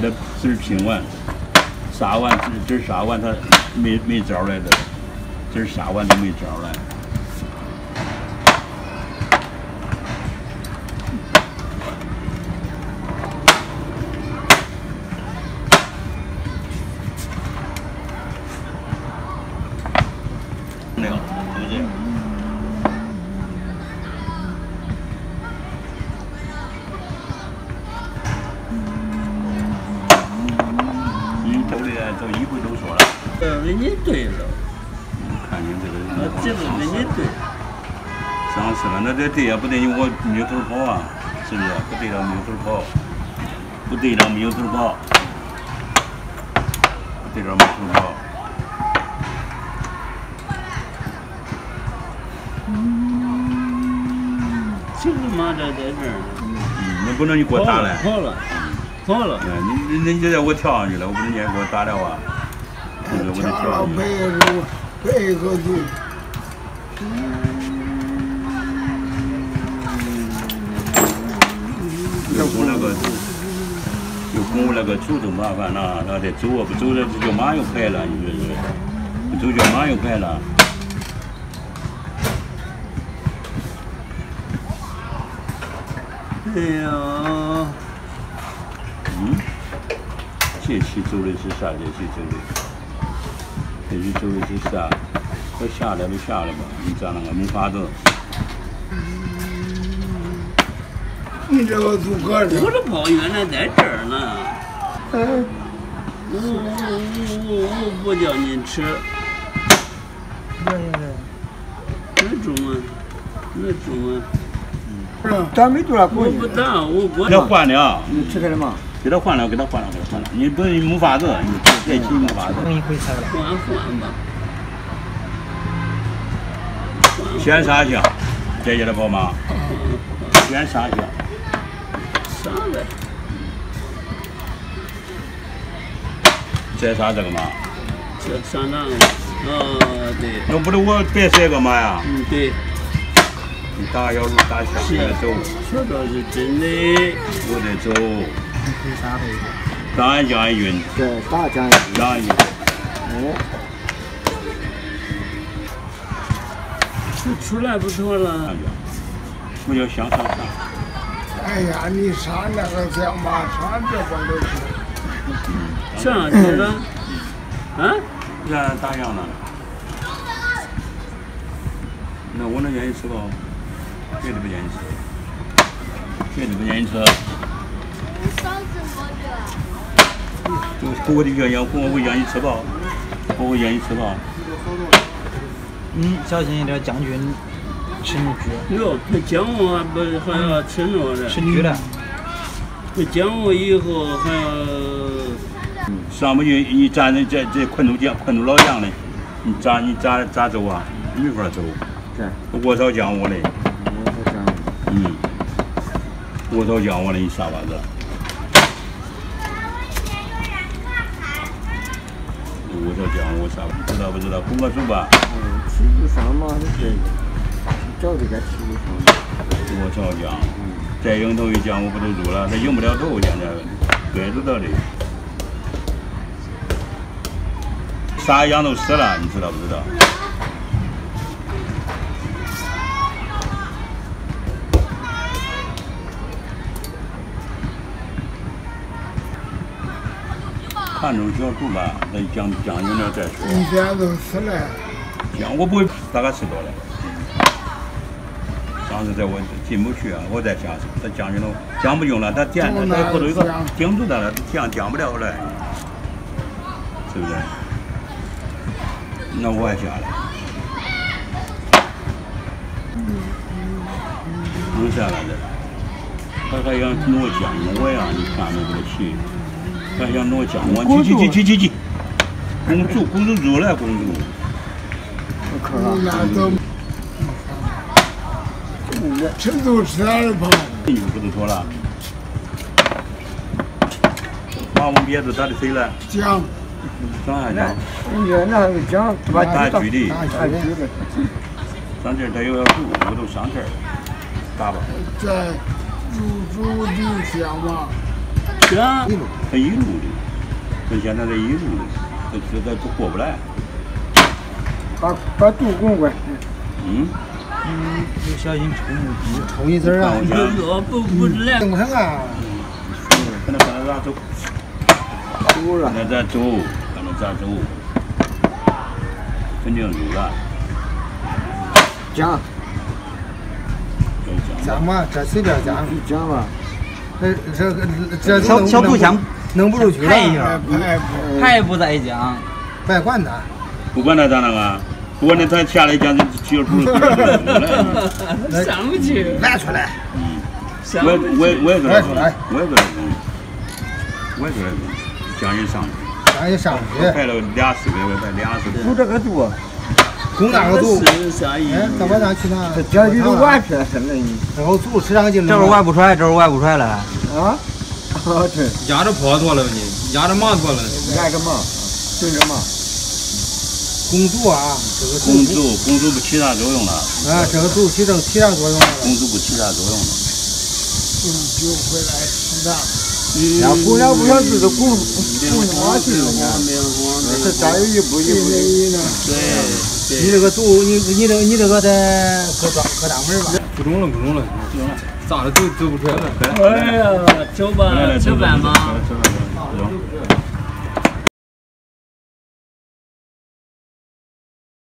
给他籽儿拼完，杀完籽籽儿杀完，他没没招来的，籽儿杀完都没招来。那个，对不对？走的走一回都说了，呃，你对了，看你这我个这个跟你对。上市了，那这对也，不对我扭头跑啊，是不是？不对了，没有头跑，不对了，没有头跑，不对了，扭头跑。这个马在在这儿呢。嗯，那不能你给我打来。跑了，好了。嗯，你你你这我跳上去了，我不能你还给我打电话？我这我得跳了跳上去。背着背个就又拱那个，又拱那个走就麻烦了，那得走啊，不走了这叫马又排了，你说是？不走叫马又排了。哎呀，嗯，这期走的是啥？这期走的，这期走的是啥？都下来就下来吧，你这样个没法子。你这个都搁这我，这跑原来在这儿呢。嗯，我我我我不叫你吃，那中吗？那中啊。嗯？咱没多少我不当，我不给他换了，你吃开了吗？给他换了，给他换了，给他换了。你不是没法子，你这期没法子。换换先杀香，再给他跑马。先杀香，啥呗？再杀这个马。这上当了。哦，对，那不是我白塞个马呀？嗯对，你打小路打小是再走，这倒是真的。我得走。回啥回？当然江一云，对，大江江一云。哦，这出来不错了。我要想上山。哎呀，你上那个小马上这边都是，上去了。啊？让打烊了。那我能愿意吃不？绝对不愿意吃，绝对不愿意吃。就我的鸳鸯锅，我愿意吃吧，我愿意吃吧。嗯，小心一点，将军吃你猪，哟，他讲我还不还要吃肉的，吃鱼了。他讲我以后还要上不去，你站在这这困住江困住老江嘞，你咋你咋咋走啊？没法走，是，我找江我嘞，我说这样。嗯，我找江我嘞，你啥法子？我操江我啥？知道不知道？供个数吧。嗯，吃不上嘛，这是找这个吃不上。我操讲，再赢头一讲我不都输了？他赢不了头，现在该知道的。啥羊都死了，你知道不知道？看中小猪吧，那将将军那再说。一天都死了。姜我不会大概吃多了。上次在我进不去啊，我在想他将军都将不用了，他点他他后头有个顶住他了，将将不了了，是不是？那我也下来，能下来的。他还想挪姜我呀，你看那这个气，还想挪姜我，去去去去去去，公主公主住了公主。可了。那都吃都吃了吧？你不能说了？把我们别子打的谁了？讲上下讲，人家那个讲把大距离，大哎，对对。上这儿他又要住，我都上这儿打吧。在入住的乡嘛，是啊，他一路的，他现在在一路的，他实在都过不来。把把杜公关，嗯，嗯，就小心抽木鸡。抽一针啊，看我家，我不不来。正常啊，看他看他咋走，输了看他咋走，看他咋走，肯定输了。讲就这样讲嘛，这随便讲，讲吧。这这这小小步枪弄不出去了，拍一下拍还不在讲，不管他，不管他咋那个，不管他他下来讲接住了，上不去，拿出来，上我我。我也搁这来出来。我也搁这我也搁这讲人上去，让人上我去，派了俩四百，我拍俩四百。这个度，攻那个度，是啥意哎，到思？晚上去那，这就完全是那然后组市场竞争，这会儿玩不出来，这会儿玩不出来了。啊，啊 对，压着跑多了你，压着忙多了。干个嘛，正着忙，公主啊，这个公主公主不起啥作用了，啊，这个度起正起啥作用了？公主不起啥作用了。就回来适当。然后姑娘不晓得这拱拱什么去了呢？这咋有一步一步的？对你这个走，你你这个你这个得搁大搁大门吧？不中了，不中了，不中了，咋了走走不出来了。哎呀，走吧，吃饭吧